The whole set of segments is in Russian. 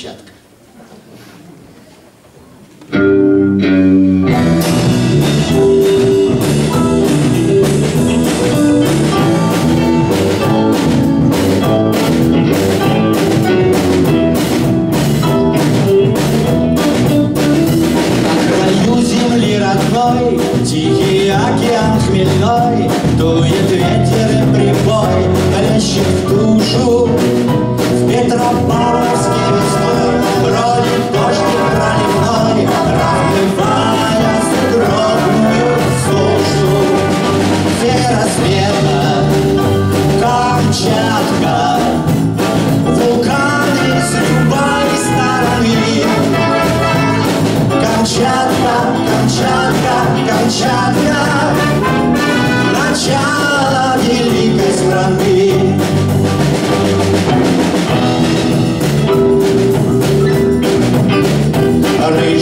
Чатка. Дует ветер и прибой Горящий в душу В Петропавловске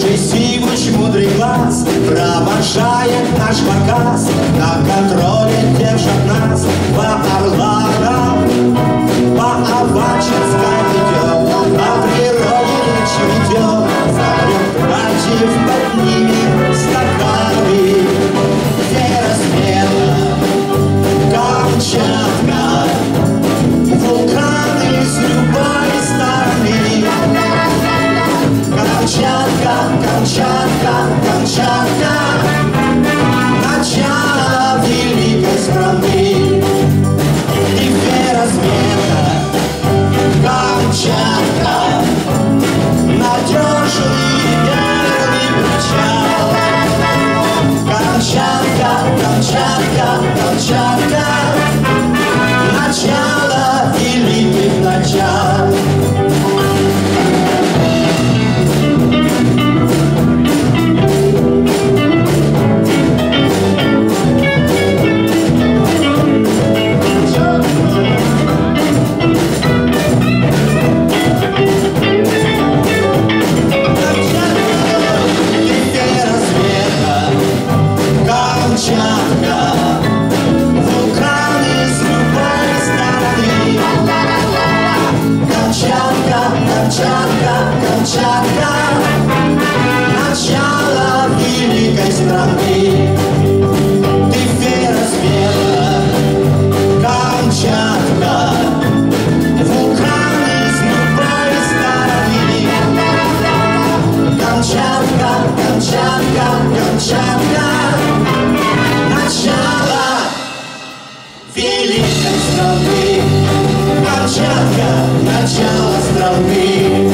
Рыжий сивуч, мудрый глаз Провожает наш показ На контроле держат нас По Орланам По Авачинской идем О природе речь ведем Забьем братьев под ними стаканы. Серосвета Камчатка Вулканы с любой стороны. Камчатка, Камчатка, Камчатка Начало Камчатка начало великой страны. Ты феросмеро, Камчатка, вулкан изнутри старики. Камчатка, Камчатка, Камчатка, начало Великой страны, Камчатка, начало страны.